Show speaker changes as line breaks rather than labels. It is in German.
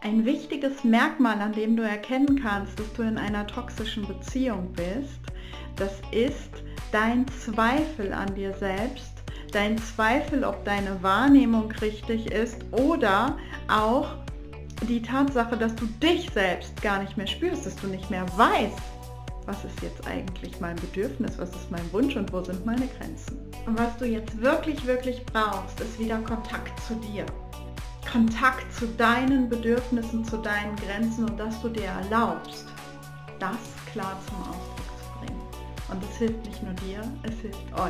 Ein wichtiges Merkmal, an dem du erkennen kannst, dass du in einer toxischen Beziehung bist, das ist dein Zweifel an dir selbst, dein Zweifel, ob deine Wahrnehmung richtig ist oder auch die Tatsache, dass du dich selbst gar nicht mehr spürst, dass du nicht mehr weißt, was ist jetzt eigentlich mein Bedürfnis, was ist mein Wunsch und wo sind meine Grenzen. Und was du jetzt wirklich, wirklich brauchst, ist wieder Kontakt zu dir. Kontakt zu deinen Bedürfnissen, zu deinen Grenzen und dass du dir erlaubst, das klar zum Ausdruck zu bringen. Und das hilft nicht nur dir, es hilft euch.